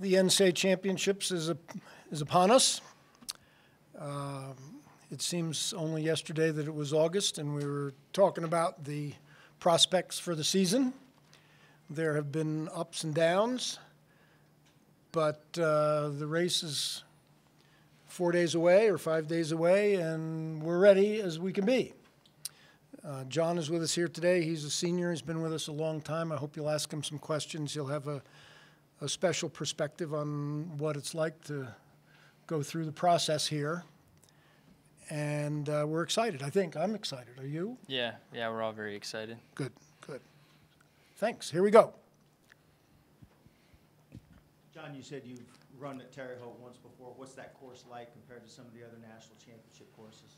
The NCAA Championships is, up- is upon us. Um, It seems only yesterday that it was August, and we were talking about the prospects for the season. There have been ups and downs, but uh, the race is four days away or five days away, and we're ready as we can be. Uh, John is with us here today. He's a senior. He's been with us a long time. I hope you'll ask him some questions. He'll have a a special perspective on what it's like to go through the process here. And uh, we're excited. I think I'm excited. Are you? Yeah, yeah, we're all very excited. Good, good. Thanks. Here we go. John, you said you've run at Terre Haute once before. What's that course like compared to some of the other national championship courses?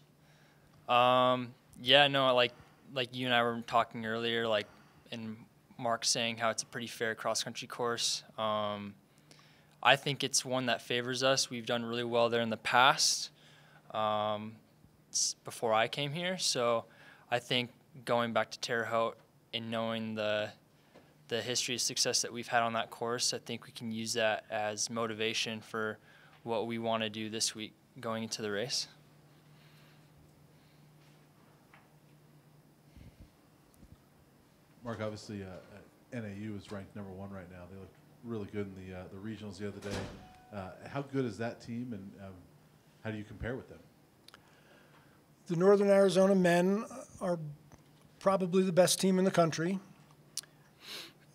Um, yeah, no, like like you and I were talking earlier, like and Mark saying how it's a pretty fair cross country course. Um, I think it's one that favors us. We've done really well there in the past um, before I came here, so I think going back to Terre Haute and knowing the the history of success that we've had on that course, I think we can use that as motivation for what we want to do this week going into the race. Mark, obviously, uh, uh, NAU is ranked number one right now. They looked really good in the uh, the regionals the other day. Uh, how good is that team, and um, how do you compare with them? The Northern Arizona men are probably the best team in the country.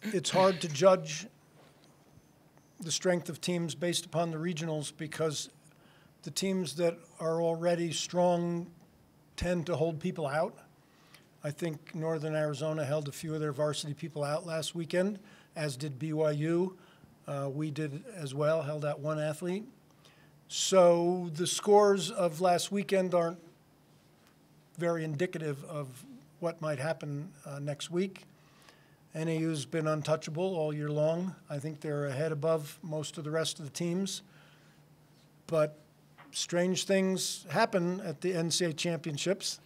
It's hard to judge the strength of teams based upon the regionals because the teams that are already strong tend to hold people out. I think Northern Arizona held a few of their varsity people out last weekend, as did BYU. Uh, we did as well, held out one athlete. So the scores of last weekend aren't very indicative of what might happen uh, next week. NAU's been untouchable all year long. I think they're ahead above most of the rest of the teams. But strange things happen at the NCAA championships,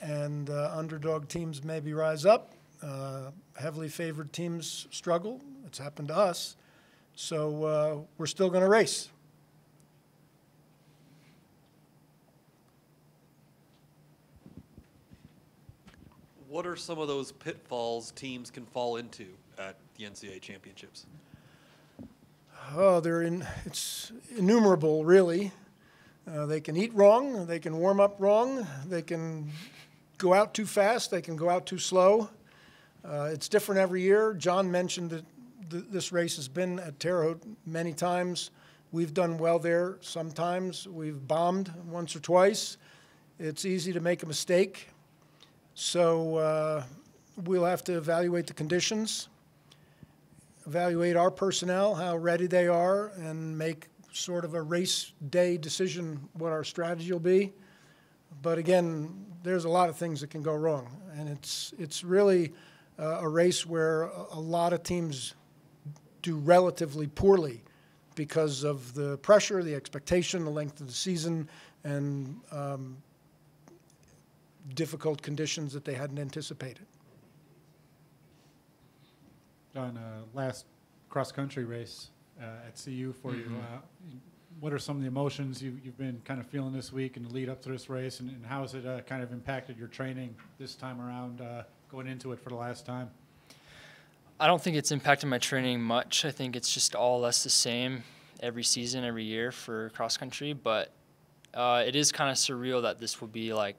and uh, underdog teams maybe rise up. Uh, heavily favored teams struggle. It's happened to us. So uh, we're still going to race. What are some of those pitfalls teams can fall into at the NCAA championships? Oh, they're in, it's innumerable, really. Uh, they can eat wrong, they can warm up wrong, they can go out too fast, they can go out too slow. Uh, it's different every year. John mentioned that th- this race has been at Terre Haute many times. We've done well there sometimes. We've bombed once or twice. It's easy to make a mistake. So uh, we'll have to evaluate the conditions evaluate our personnel, how ready they are, and make sort of a race day decision what our strategy will be. But again, there's a lot of things that can go wrong, and it's it's really uh, a race where a, a lot of teams do relatively poorly because of the pressure, the expectation, the length of the season, and um, difficult conditions that they hadn't anticipated. John, uh, last cross-country race uh, at CU for you. What are some of the emotions you, you've been kind of feeling this week and the lead up to this race, and, and how has it uh, kind of impacted your training this time around, uh, going into it for the last time? I don't think it's impacted my training much. I think it's just all less the same every season, every year for cross country. But uh, it is kind of surreal that this will be like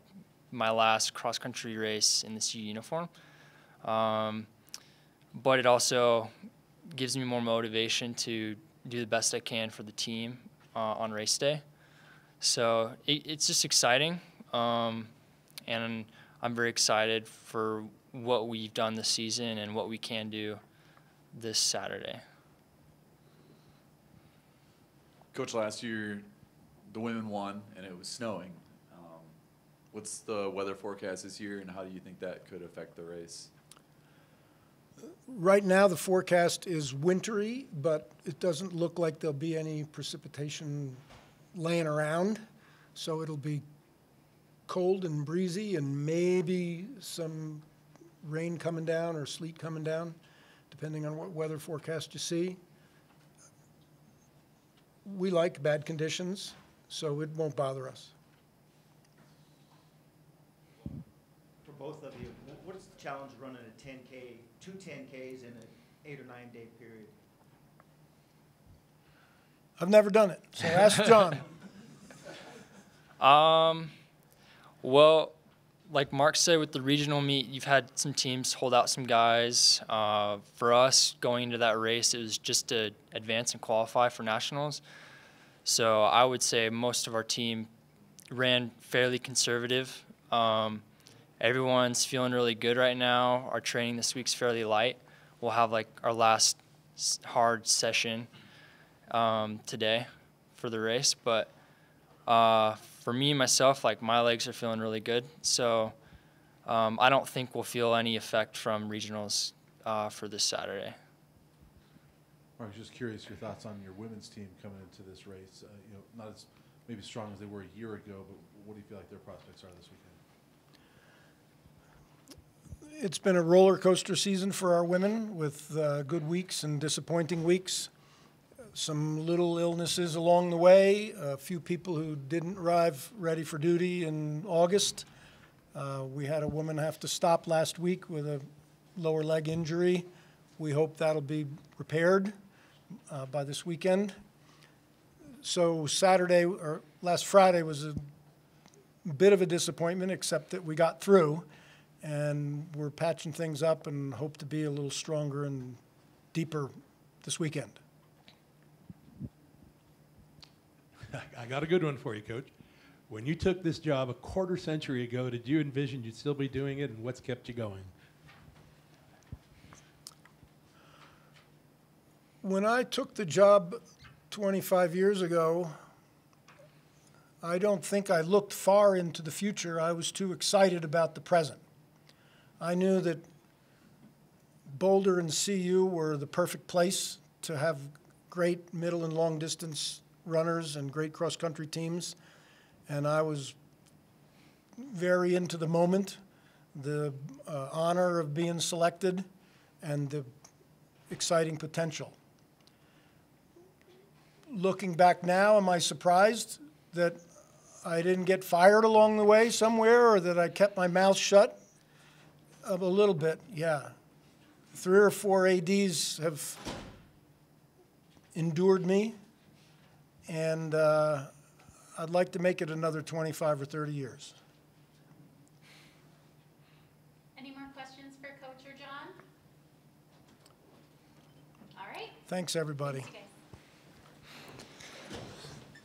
my last cross country race in this uniform. Um, but it also gives me more motivation to do the best I can for the team uh, on race day. So it, it's just exciting, um, and I'm very excited for what we've done this season and what we can do this Saturday. Coach, last year the women won and it was snowing. Um, what's the weather forecast this year, and how do you think that could affect the race? Right now, the forecast is wintry, but it doesn't look like there'll be any precipitation laying around. So it'll be cold and breezy and maybe some rain coming down or sleet coming down, depending on what weather forecast you see. We like bad conditions, so it won't bother us. Both of you, what is the challenge running a ten K, two ten Ks in an eight or nine day period? I've never done it, so ask John. Um, well, like Mark said, with the regional meet, you've had some teams hold out some guys. Uh, for us, going into that race, it was just to advance and qualify for nationals. So I would say most of our team ran fairly conservative. Um, everyone's feeling really good right now. Our training this week's fairly light. We'll have like our last hard session um, today for the race, but uh, for me myself, like my legs are feeling really good. So um, I don't think we'll feel any effect from regionals uh, for this Saturday. I was just curious your thoughts on your women's team coming into this race. Uh, you know, not as maybe strong as they were a year ago, but what do you feel like their prospects are this weekend? It's been a roller coaster season for our women with uh, good weeks and disappointing weeks. Some little illnesses along the way, a few people who didn't arrive ready for duty in August. Uh, we had a woman have to stop last week with a lower leg injury. We hope that'll be repaired uh, by this weekend. So Saturday, or last Friday was a bit of a disappointment, except that we got through and we're patching things up and hope to be a little stronger and deeper this weekend. I got a good one for you, Coach. When you took this job a quarter century ago, did you envision you'd still be doing it, and what's kept you going? When I took the job 25 years ago, I don't think I looked far into the future. I was too excited about the present. I knew that Boulder and CU were the perfect place to have great middle and long distance runners and great cross country teams. And I was very into the moment, the uh, honor of being selected, and the exciting potential. Looking back now, am I surprised that I didn't get fired along the way somewhere or that I kept my mouth shut? Of a little bit, yeah. Three or four ADs have endured me, and uh, I'd like to make it another 25 or 30 years. Any more questions for Coach or John? All right, Thanks, everybody. thanks,